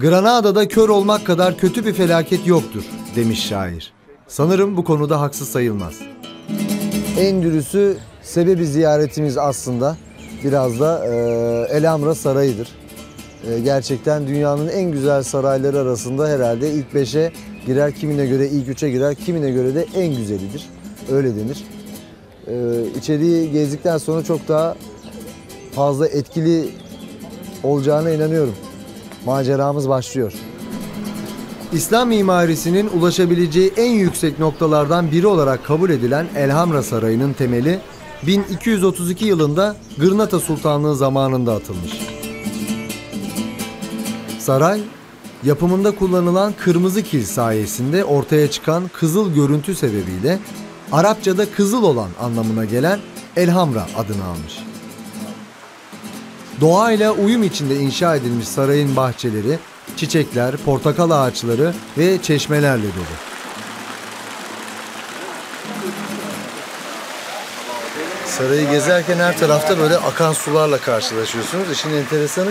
Granada'da kör olmak kadar kötü bir felaket yoktur demiş şair. Sanırım bu konuda haksız sayılmaz. En sebebi ziyaretimiz aslında biraz da e, Elhamra Sarayı'dır. E, gerçekten dünyanın en güzel sarayları arasında herhalde ilk beşe girer, kimine göre ilk üçe girer, kimine göre de en güzelidir. Öyle denir. E, içeriği gezdikten sonra çok daha fazla etkili olacağına inanıyorum. Maceramız başlıyor. İslam mimarisinin ulaşabileceği en yüksek noktalardan biri olarak kabul edilen Elhamra Sarayı'nın temeli 1232 yılında Gırnata Sultanlığı zamanında atılmış. Saray, yapımında kullanılan kırmızı kil sayesinde ortaya çıkan kızıl görüntü sebebiyle Arapçada kızıl olan anlamına gelen Elhamra adını almış. Doğayla uyum içinde inşa edilmiş sarayın bahçeleri, çiçekler, portakal ağaçları ve çeşmelerle dolu. Sarayı gezerken her tarafta böyle akan sularla karşılaşıyorsunuz. İşin enteresanı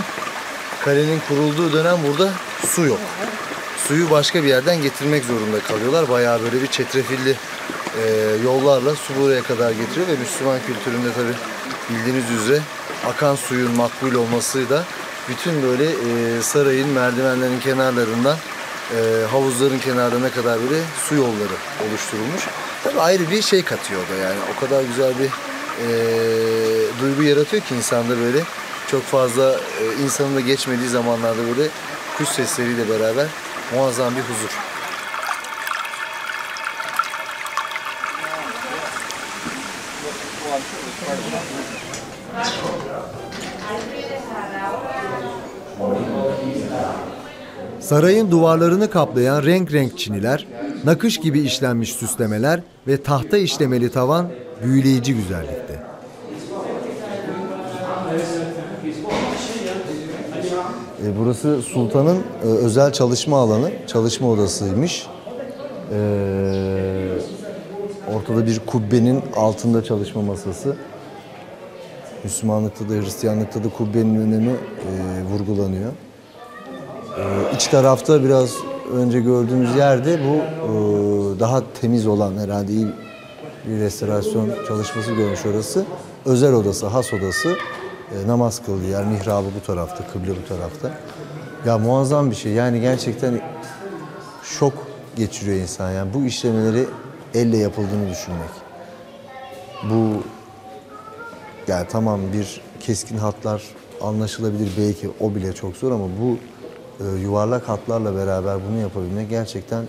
kalenin kurulduğu dönem burada su yok. Suyu başka bir yerden getirmek zorunda kalıyorlar. Bayağı böyle bir çetrefilli e, yollarla su buraya kadar getiriyor ve Müslüman kültüründe tabi bildiğiniz üzere akan suyun makbul olması da bütün böyle e, sarayın merdivenlerin kenarlarından e, havuzların kenarlarına kadar böyle su yolları oluşturulmuş. Tabi ayrı bir şey katıyor da yani o kadar güzel bir e, duygu yaratıyor ki insanda böyle çok fazla e, insanın da geçmediği zamanlarda böyle kuş sesleriyle beraber muazzam bir huzur. Sarayın duvarlarını kaplayan renk renk çiniler, nakış gibi işlenmiş süslemeler ve tahta işlemeli tavan büyüleyici güzellikte. E, burası sultanın e, özel çalışma alanı, çalışma odasıymış. E, ortada bir kubbenin altında çalışma masası. Müslümanlıkta da Hristiyanlıkta da kubbenin önemi e, vurgulanıyor. E, iç tarafta biraz önce gördüğümüz yerde bu e, daha temiz olan herhalde iyi bir restorasyon çalışması görmüş orası. Özel odası, has odası. E, namaz kıldığı yer, mihrabı bu tarafta, kıble bu tarafta. Ya muazzam bir şey. Yani gerçekten şok geçiriyor insan. Yani bu işlemeleri elle yapıldığını düşünmek. Bu yani tamam bir keskin hatlar anlaşılabilir belki o bile çok zor ama bu e, yuvarlak hatlarla beraber bunu yapabilmek gerçekten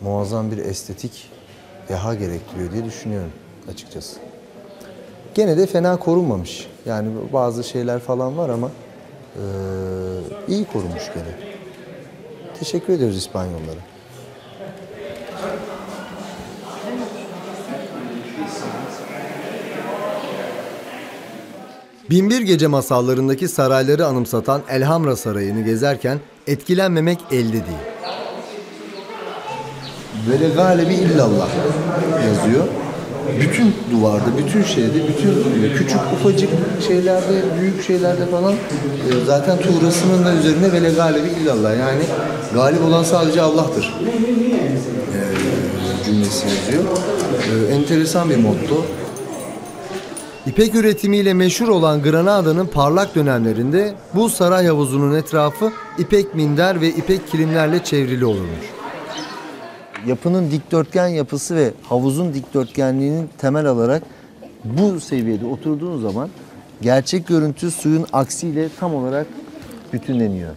muazzam bir estetik deha gerektiriyor diye düşünüyorum açıkçası. Gene de fena korunmamış. Yani bazı şeyler falan var ama e, iyi korunmuş gene. Teşekkür ediyoruz İspanyollara. Binbir Gece masallarındaki sarayları anımsatan Elhamra Sarayı'nı gezerken etkilenmemek elde değil. Böyle galibi illallah yazıyor. Bütün duvarda, bütün şeyde, bütün küçük ufacık şeylerde, büyük şeylerde falan e, zaten tuğrasının da üzerinde vele galibi illallah. Yani galip olan sadece Allah'tır e, cümlesi yazıyor. E, enteresan bir motto. İpek üretimiyle meşhur olan Granada'nın parlak dönemlerinde bu saray havuzunun etrafı ipek minder ve ipek kilimlerle çevrili olurmuş. Yapının dikdörtgen yapısı ve havuzun dikdörtgenliğinin temel alarak bu seviyede oturduğun zaman gerçek görüntü suyun aksiyle tam olarak bütünleniyor.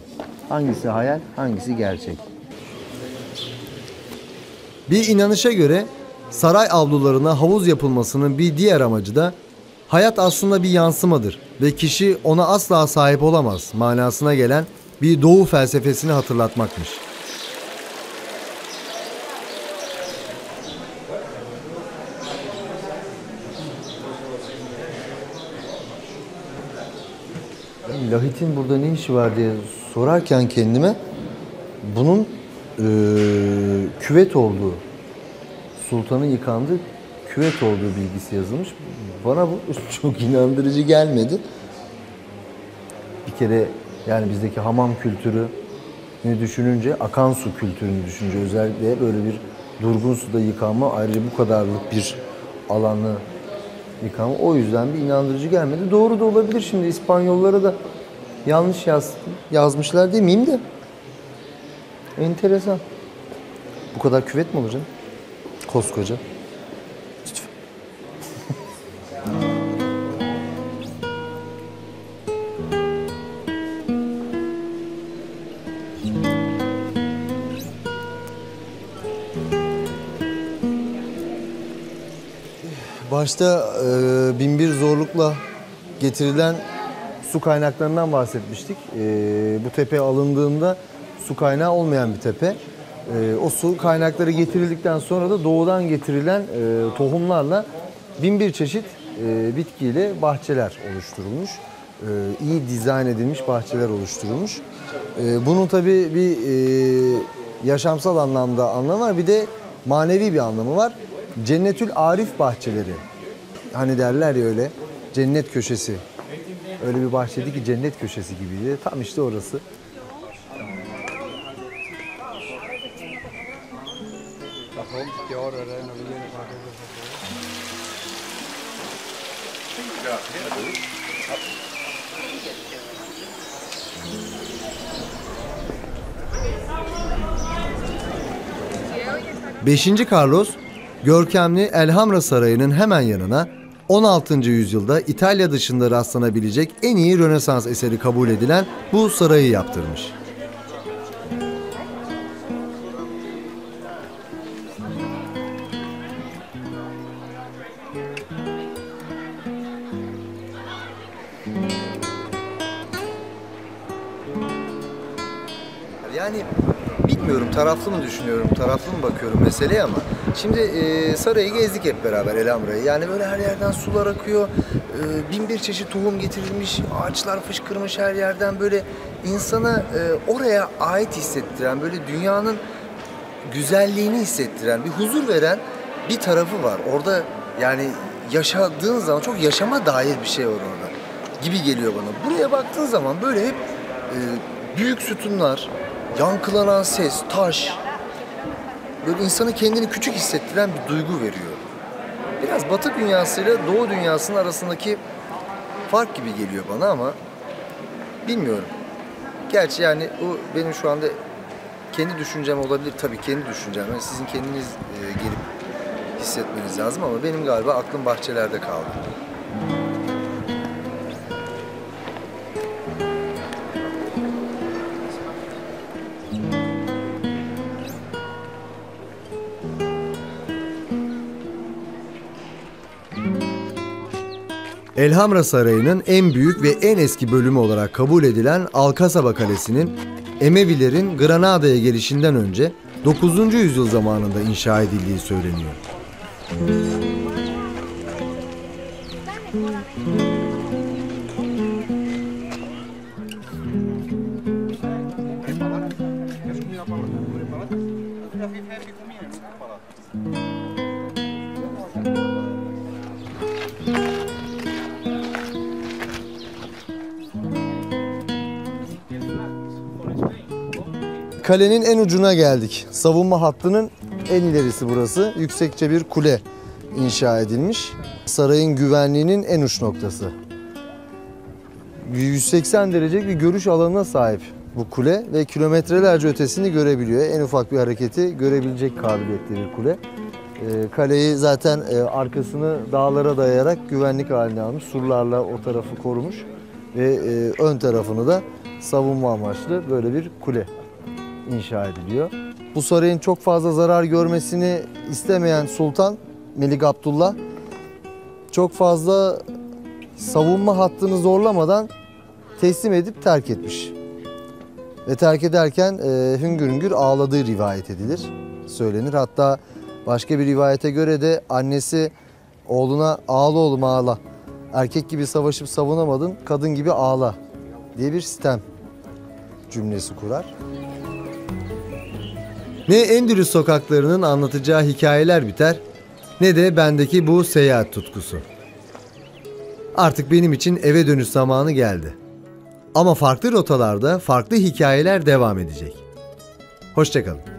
Hangisi hayal, hangisi gerçek? Bir inanışa göre saray avlularına havuz yapılmasının bir diğer amacı da hayat aslında bir yansımadır ve kişi ona asla sahip olamaz manasına gelen bir doğu felsefesini hatırlatmakmış. Lahit'in burada ne işi var diye sorarken kendime bunun e, küvet olduğu, sultanın yıkandığı küvet olduğu bilgisi yazılmış. Bana bu çok inandırıcı gelmedi. Bir kere yani bizdeki hamam kültürü düşününce, akan su kültürünü düşününce özellikle böyle bir durgun suda yıkanma ayrıca bu kadarlık bir alanı yıkama o yüzden bir inandırıcı gelmedi. Doğru da olabilir şimdi İspanyollara da yanlış yaz, yazmışlar demeyeyim de enteresan. Bu kadar küvet mi olur canım? Koskoca. Başta e, binbir zorlukla getirilen su kaynaklarından bahsetmiştik. E, bu tepe alındığında su kaynağı olmayan bir tepe. E, o su kaynakları getirildikten sonra da doğudan getirilen e, tohumlarla binbir çeşit e, bitkiyle bahçeler oluşturulmuş. E, iyi dizayn edilmiş bahçeler oluşturulmuş. E, bunun tabii bir e, yaşamsal anlamda anlamı var. Bir de manevi bir anlamı var. Cennetül Arif bahçeleri. Hani derler ya öyle cennet köşesi. Öyle bir bahçeydi ki cennet köşesi gibiydi. Tam işte orası. Beşinci Carlos, görkemli Elhamra Sarayı'nın hemen yanına 16. yüzyılda İtalya dışında rastlanabilecek en iyi Rönesans eseri kabul edilen bu sarayı yaptırmış. Yani bilmiyorum taraflı mı düşünüyorum, taraflı mı bakıyorum meseleye ama şimdi e, sarayı gezdik hep beraber Elhamra'yı. Yani böyle her yerden sular akıyor, e, bin bir çeşit tohum getirilmiş, ağaçlar fışkırmış her yerden böyle insana e, oraya ait hissettiren, böyle dünyanın güzelliğini hissettiren, bir huzur veren bir tarafı var. Orada yani yaşadığın zaman çok yaşama dair bir şey var orada gibi geliyor bana. Buraya baktığın zaman böyle hep e, büyük sütunlar, yankılanan ses, taş, böyle insanı kendini küçük hissettiren bir duygu veriyor. Biraz Batı dünyasıyla Doğu dünyasının arasındaki fark gibi geliyor bana ama bilmiyorum. Gerçi yani bu benim şu anda kendi düşüncem olabilir tabii kendi düşüncem. Yani sizin kendiniz e, gelip hissetmeniz lazım ama benim galiba aklım bahçelerde kaldı. Elhamra Sarayı'nın en büyük ve en eski bölümü olarak kabul edilen Alkasaba Kalesi'nin Emevilerin Granada'ya gelişinden önce 9. yüzyıl zamanında inşa edildiği söyleniyor. Kalenin en ucuna geldik. Savunma hattının en ilerisi burası. Yüksekçe bir kule inşa edilmiş. Sarayın güvenliğinin en uç noktası. 180 derecelik bir görüş alanına sahip bu kule ve kilometrelerce ötesini görebiliyor. En ufak bir hareketi görebilecek kabiliyette bir kule. Ee, kaleyi zaten e, arkasını dağlara dayayarak güvenlik haline almış. Surlarla o tarafı korumuş ve e, ön tarafını da savunma amaçlı böyle bir kule inşa ediliyor. Bu sarayın çok fazla zarar görmesini istemeyen sultan Melik Abdullah çok fazla savunma hattını zorlamadan teslim edip terk etmiş. Ve terk ederken e, hüngür hüngür ağladığı rivayet edilir, söylenir. Hatta başka bir rivayete göre de annesi oğluna ağla oğlum ağla. Erkek gibi savaşıp savunamadın, kadın gibi ağla diye bir sistem cümlesi kurar. Ne Endülüs sokaklarının anlatacağı hikayeler biter ne de bendeki bu seyahat tutkusu. Artık benim için eve dönüş zamanı geldi. Ama farklı rotalarda farklı hikayeler devam edecek. Hoşçakalın.